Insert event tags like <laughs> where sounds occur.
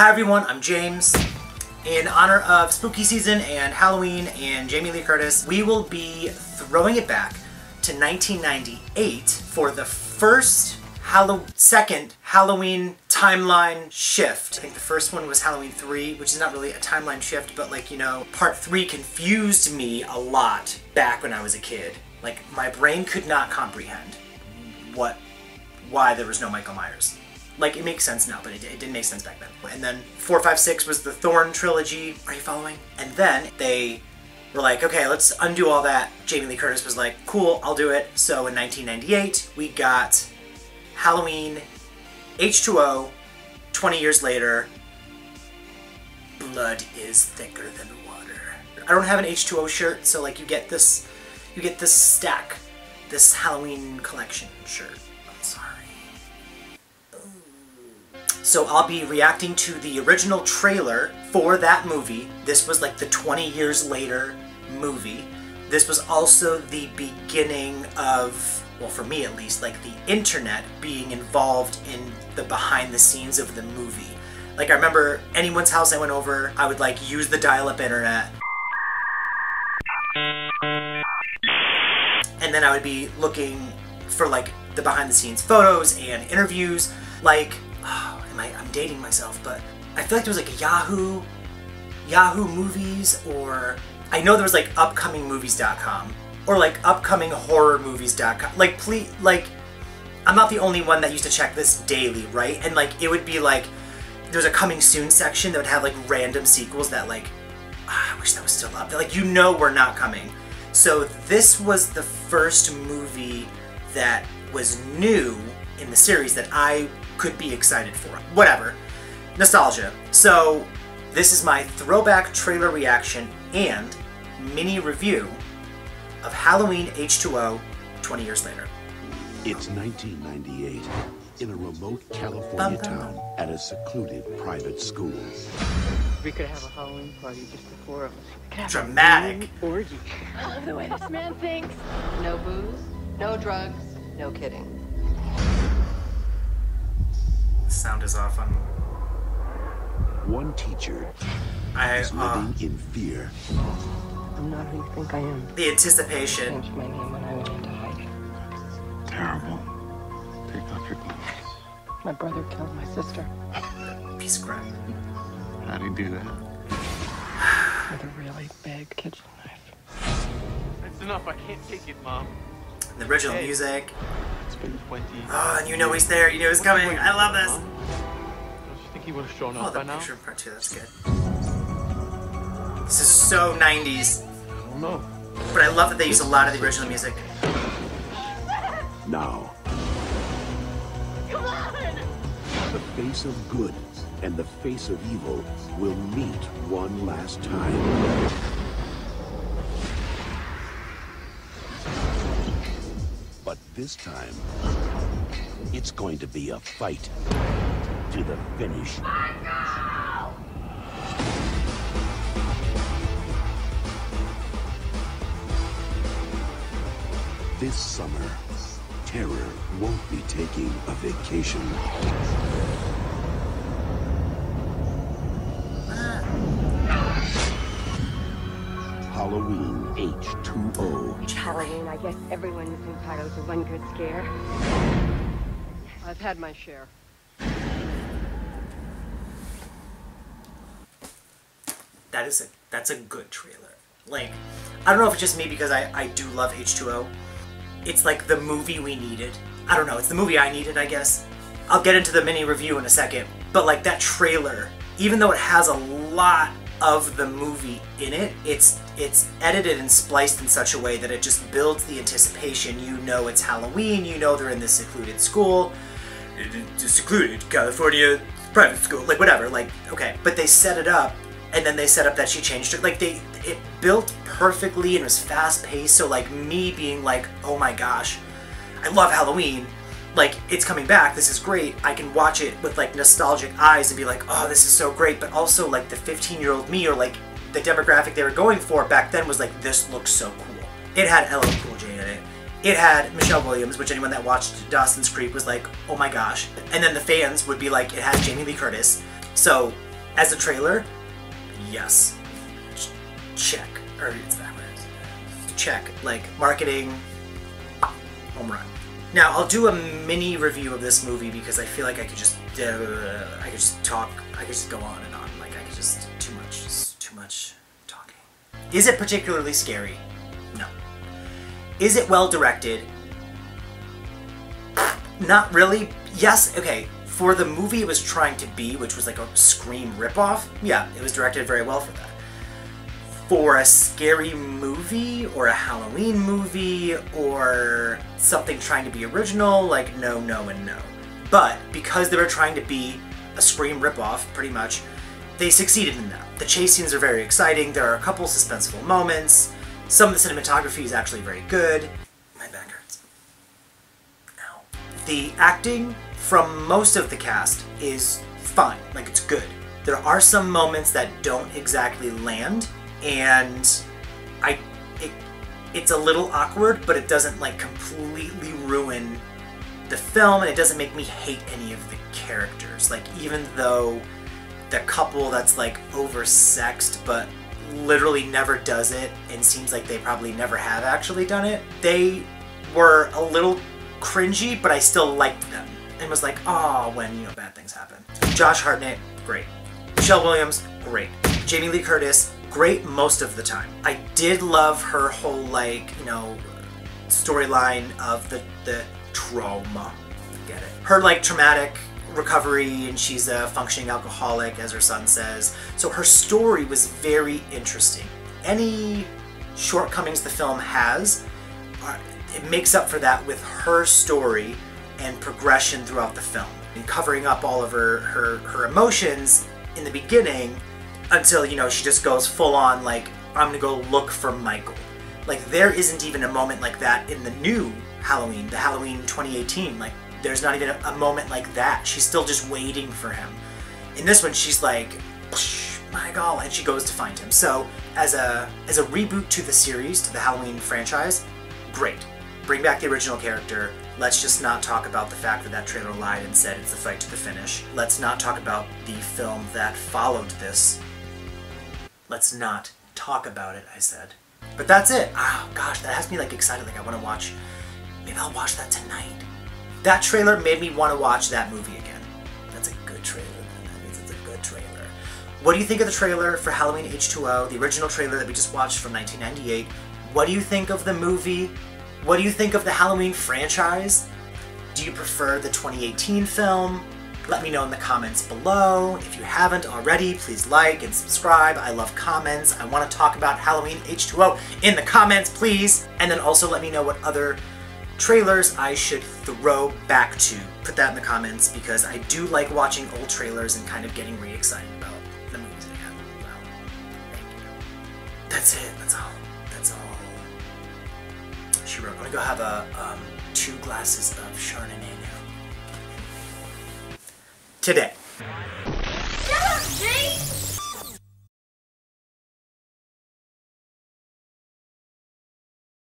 Hi everyone, I'm James. In honor of spooky season and Halloween and Jamie Lee Curtis, we will be throwing it back to 1998 for the first Hallow second Halloween timeline shift. I think the first one was Halloween 3, which is not really a timeline shift, but like, you know, part 3 confused me a lot back when I was a kid. Like, my brain could not comprehend what, why there was no Michael Myers. Like, it makes sense now, but it, it didn't make sense back then. And then 456 was the Thorn trilogy. Are you following? And then they were like, okay, let's undo all that. Jamie Lee Curtis was like, cool, I'll do it. So in 1998, we got Halloween, H2O, 20 years later, blood is thicker than water. I don't have an H2O shirt, so like you get this, you get this stack, this Halloween collection shirt. So I'll be reacting to the original trailer for that movie. This was like the 20 years later movie. This was also the beginning of well, for me at least, like the internet being involved in the behind the scenes of the movie. Like I remember anyone's house I went over, I would like use the dial-up internet. And then I would be looking for like the behind the scenes photos and interviews. Like, oh, I, I'm dating myself, but I feel like there was like Yahoo, Yahoo Movies, or I know there was like upcomingmovies.com or like upcominghorrormovies.com. Like, please, like, I'm not the only one that used to check this daily, right? And like, it would be like, there's a coming soon section that would have like random sequels that like, ah, I wish that was still up. Like, you know, we're not coming. So this was the first movie that was new in the series that I could be excited for. Whatever. Nostalgia. So this is my throwback trailer reaction and mini review of Halloween H2O 20 years later. It's 1998 in a remote California town at a secluded private school. We could have a Halloween party, just the four of us. Dramatic. Orgy. I <laughs> love the way this man thinks. No booze, no drugs, no kidding. Sound is off on. One teacher I is uh, living in fear. I'm not who you think I am. the anticipation. Changed my name when I went into hiding. Terrible. Take off your clothes. My brother killed my sister Piece of crap. How'd he do that? with a really big kitchen knife. That's enough. I can't take it, Mom. The original Hey. music. It's been 20. Oh, and you know he's there. You know he's coming. I love this. Don't you think he would have shown Oh, up the by now? picture in part two. That's good. This is so 90s, I don't know. but I love that they use a lot of the original music. Now, Come on! the face of good and the face of evil will meet one last time. This time, it's going to be a fight to the finish. This summer, terror won't be taking a vacation. Halloween H2O. Halloween, I guess everyone is entitled to one good scare. I've had my share. That is a that's a good trailer. Like, I don't know if it's just me because I I do love H2O. It's like the movie we needed. I don't know. It's the movie I needed, I guess. I'll get into the mini review in a second. But like that trailer, even though it has a lot of the movie in it, it's it's edited and spliced in such a way that it just builds the anticipation. You know it's Halloween. You know they're in this secluded school, uh, secluded California private school, like whatever. Like okay, but they set it up, and then they set up that she changed it. Like they, it built perfectly and was fast paced. So like me being like, oh my gosh, I love Halloween. Like it's coming back. This is great. I can watch it with like nostalgic eyes and be like, oh, this is so great. But also like the 15 year old me or like the demographic they were going for back then was like, this looks so cool. It had LL Cool J in it. It had Michelle Williams, which anyone that watched Dawson's Creek was like, oh my gosh. And then the fans would be like, it had Jamie Lee Curtis. So As a trailer, yes. Ch- check. Or it's what? Check. Like marketing, home run. Now I'll do a mini review of this movie because I feel like I could just uh, I could just talk I could just go on and on like I could just too much just too much talking. Is it particularly scary? No. Is it well directed? Not really. Yes, okay. For the movie it was trying to be, which was like a Scream ripoff, yeah, it was directed very well for that. For a scary movie or a Halloween movie or something trying to be original, like no, no, and no. But because they were trying to be a Scream ripoff, pretty much, they succeeded in that. The chase scenes are very exciting. There are a couple suspenseful moments. Some of the cinematography is actually very good. My back hurts. Ow. The acting from most of the cast is fine. Like it's good. There are some moments that don't exactly land, and I it it's a little awkward, but it doesn't like completely ruin the film, and it doesn't make me hate any of the characters. Like even though the couple that's like oversexed but literally never does it and seems like they probably never have actually done it they were a little cringy but i still liked them and was like oh when you know bad things happen. Josh hartnett great. Michelle williams great. Jamie lee curtis great most of the time. I did love her whole like you know storyline of the the trauma. Get it? Her like traumatic recovery and she's a functioning alcoholic as her son says. So her story was very interesting. Any shortcomings the film has uh, it makes up for that with her story and progression throughout the film. And covering up all of her her, her emotions in the beginning until you know she just goes full on like i'm gonna go look for michael. Like there isn't even a moment like that in the new halloween the halloween 2018 like there's not even a, a moment like that. She's still just waiting for him. In this one she's like "Psh, my god and she goes to find him. So as a as a reboot to the series to the halloween franchise great. Bring back the original character. Let's just not talk about the fact that that trailer lied and said it's the fight to the finish. Let's not talk about the film that followed this let's not talk about it i said. But that's it. Oh gosh that has me like excited like i want to watch maybe i'll watch that tonight. That trailer made me want to watch that movie again. That's a good trailer that means it's a good trailer. What do you think of the trailer for halloween h2o the original trailer that we just watched from 1998 what do you think of the movie? What do you think of the halloween franchise? Do you prefer the 2018 film let me know in the comments below. If you haven't already, please like and subscribe. I love comments. I want to talk about Halloween H2O in the comments, please. And then also let me know what other trailers I should throw back to. Put that in the comments because I do like watching old trailers and kind of getting re-excited about the movies. Well, thank you. That's it. That's all. That's all. She wrote, I'm gonna go have a um, two glasses of Chardonnay now today.